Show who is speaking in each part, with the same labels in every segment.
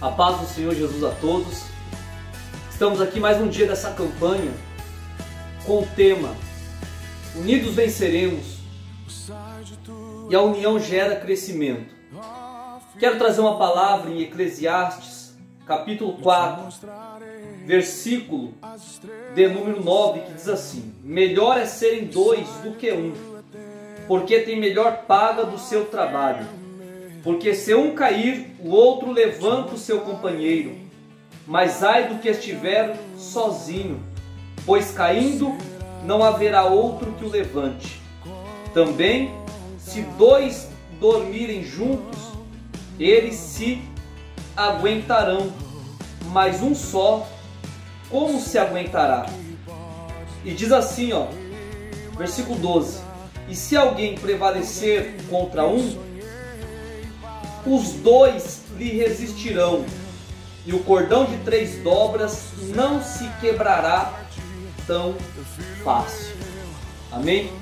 Speaker 1: A paz do Senhor Jesus a todos. Estamos aqui mais um dia dessa campanha com o tema Unidos venceremos e a união gera crescimento. Quero trazer uma palavra em Eclesiastes, capítulo 4, versículo de número 9, que diz assim: Melhor é serem dois do que um, porque tem melhor paga do seu trabalho. Porque se um cair, o outro levanta o seu companheiro. Mas ai do que estiver sozinho, pois caindo não haverá outro que o levante. Também, se dois dormirem juntos, eles se aguentarão, mas um só, como se aguentará? E diz assim, ó, versículo 12: E se alguém prevalecer contra um, os dois lhe resistirão, e o cordão de três dobras não se quebrará tão fácil. Amém?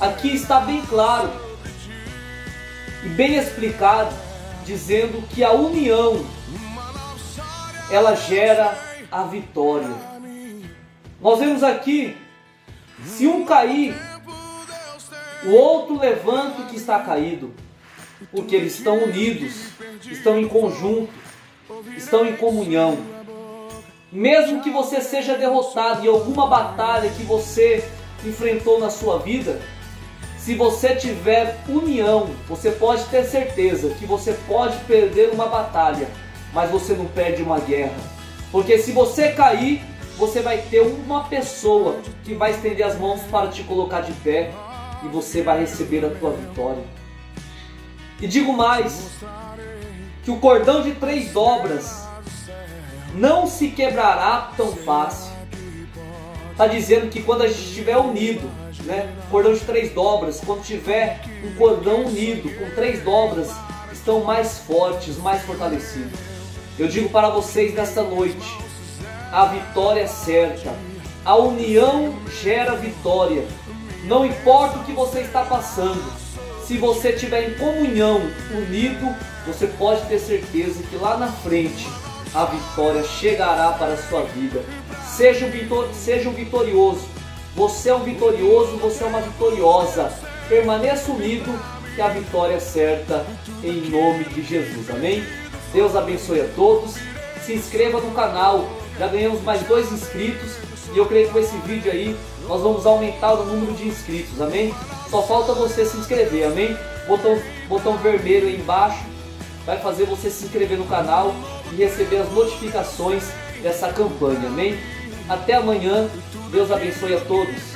Speaker 1: Aqui está bem claro e bem explicado, dizendo que a união ela gera a vitória. Nós vemos aqui, se um cair, o outro levanta o que está caído porque eles estão unidos, estão em conjunto, estão em comunhão. Mesmo que você seja derrotado em alguma batalha que você enfrentou na sua vida, se você tiver união, você pode ter certeza que você pode perder uma batalha, mas você não perde uma guerra. Porque se você cair, você vai ter uma pessoa que vai estender as mãos para te colocar de pé e você vai receber a tua vitória. E digo mais: que o cordão de três dobras não se quebrará tão fácil. Está dizendo que quando a gente estiver unido, né, cordão de três dobras, quando tiver um cordão unido com três dobras, estão mais fortes, mais fortalecidos. Eu digo para vocês nesta noite: a vitória é certa, a união gera vitória. Não importa o que você está passando, se você estiver em comunhão, unido, você pode ter certeza que lá na frente a vitória chegará para a sua vida. Seja um, vitor seja um vitorioso. Você é um vitorioso, você é uma vitoriosa. Permaneça unido que a vitória é certa em nome de Jesus. Amém? Deus abençoe a todos. Se inscreva no canal. Já ganhamos mais dois inscritos. E eu creio que com esse vídeo aí nós vamos aumentar o número de inscritos. Amém? Só falta você se inscrever, amém? Botão, botão vermelho aí embaixo vai fazer você se inscrever no canal e receber as notificações dessa campanha, amém? Até amanhã, Deus abençoe a todos.